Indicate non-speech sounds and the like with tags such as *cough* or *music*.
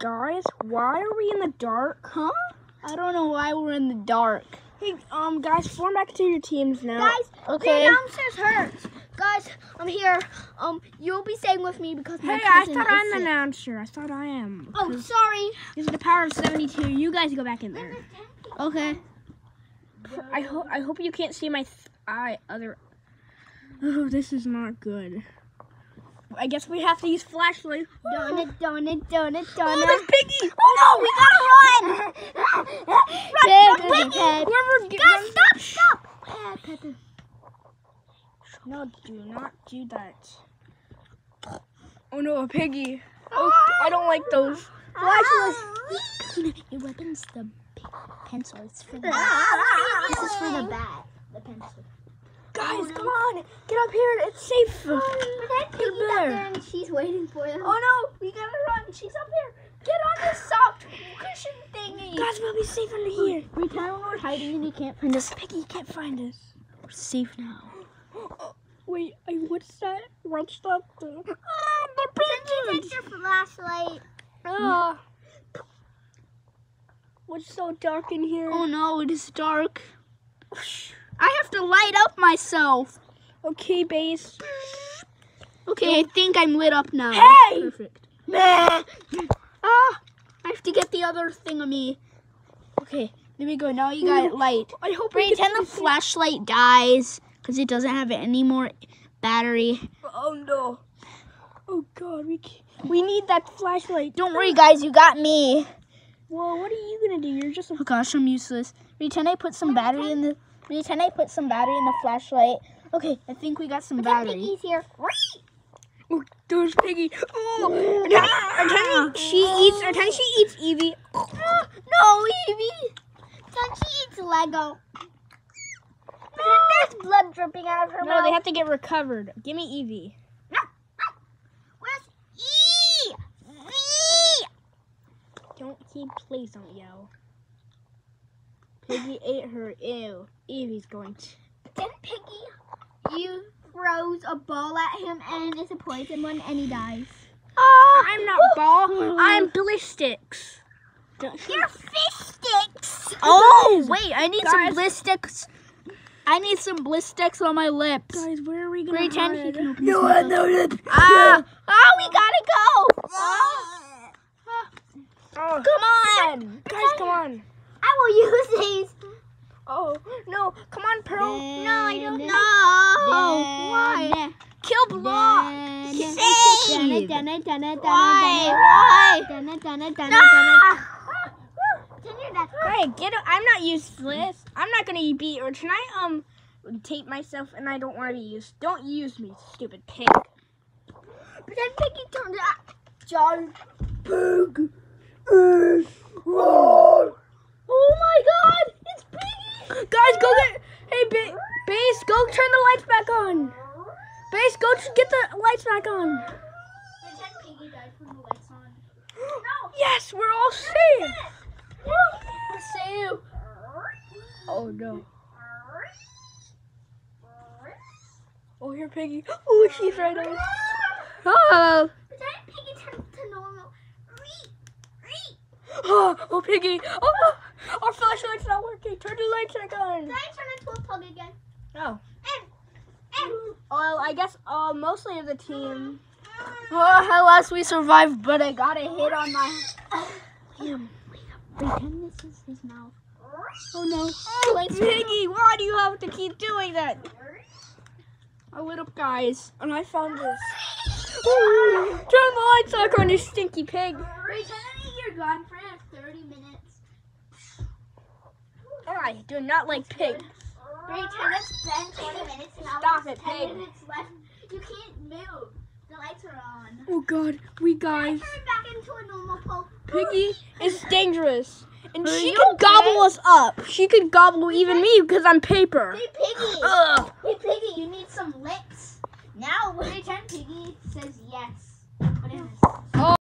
Guys, why are we in the dark? Huh? I don't know why we're in the dark. Hey, um, guys, form back to your teams now. Guys, Okay. the announcer's hurts. Guys, I'm here. Um, you'll be staying with me because my hey, I thought I'm the announcer. I thought I am. Oh, sorry. This is the power of 72. You guys go back in there. Okay. I hope I hope you can't see my th- eye other. Oh, *sighs* this is not good. I guess we have to use flashlight. Donut, donut, donut, donut. Oh, there's Piggy! Oh no, we gotta run! run Pig, Piggy! pig. Whoever Guys, stop, stop! Ah, Pepper. No, do not do that. Oh no, a piggy. Oh, I don't like those. Flashlight. Your weapon's the pencil. It's for the ah, ah, This is for the bat. The pencil. Guys, come on. Get up here. It's safe. Get Piggy's up there. and she's waiting for them. Oh no, we gotta run. She's up here. Get on this soft cushion thingy. Guys, we'll be safe under here. Pretend we're hiding and you can't find us. Piggy, can't find us. We're safe now. *gasps* Wait, I, what's that? What's that? Ah, the Pretend pigeons. you your flashlight. Ah. What's so dark in here? Oh no, it is dark. I have to light up myself. Okay, base. Okay, I think I'm lit up now. Hey! Perfect. Ah, I have to get the other thing of me. Okay, there we go. Now you got it light. I hope Pretend the flashlight dies because it doesn't have any more battery. Oh no. Oh god, we ca we need that flashlight. Don't worry, guys. You got me. Well, what are you gonna do? You're just Oh gosh, I'm useless. Pretend I put some battery in the. Pretend I put some battery in the flashlight. Okay, I think we got some Pretend battery. Piggy's here. Oh, there's Piggy. Oh, *gasps* Artani, Artani, ah. she eats. Artani, she eats Evie. *gasps* No, Evie. Pretend she eats Lego. Pretend there's blood dripping out of her No, mouth. they have to get recovered. Give me Evie. Where's E? V? Don't keep. Please don't yell. Piggy ate her. Ew. Evie's going to. Then Piggy, you throws a ball at him and it's a poison one and he dies. Oh, I'm not ball. I'm *laughs* ballistics. Don't- You're fish sticks. Oh wait, I need Guys. some blistics. I need some blistics on my lips. Guys, where are we gonna Pretend he hide? can open No, his no, mouth no. Ah! Ah, we gotta go! Oh, Come on! guys, come on. I will use these. Oh no, come on, Pearl. No, I don't know. No! Why? Kill Block! Save. Why? Why? That's Hey, get it. I'm not useless. I'm not gonna be. Or can I um tape myself? And I don't want to be used. Don't use me, stupid pig. Pretend Piggy turned out. John. Pig. Oh my god! It's Piggy! Guys, go get. Hey, ba- base, go turn the lights back on. Base, go get the lights back on. Pretend Piggy died from the lights *gasps* on. No! Yes, we're all safe. We're safe. Oh no. Oh, here, Piggy. Oh, she's right over. Oh, Piggy turned to normal. Ree! Ree! oh, oh, Piggy. Oh, our flashlight's not working. Turn the lights back on. Did I turn into a pug again? Oh. And, Well, I guess uh, mostly of the team. Oh, at last we survived, but I got a hit on my. pretend this is his mouth. Oh no. Oh, Piggy, why do you have to keep doing that? I lit up, guys, and I found this. Ooh, turn the lights back on, you stinky pig. Pretend you're gone for 30 minutes. I do not like pig. Pretend it's been 20 minutes and Stop there's it, 10 pig. minutes left. You can't move. The lights are on. Oh God, we I guys. turn back into a normal pug. Piggy *gasps* is dangerous, and Are she you could okay? gobble us up. She could gobble even me because I'm paper. Hey, Piggy. *gasps* Ugh. Hey, Piggy, you need some lips. Now, *laughs* pretend Piggy says yes. What is this? Oh.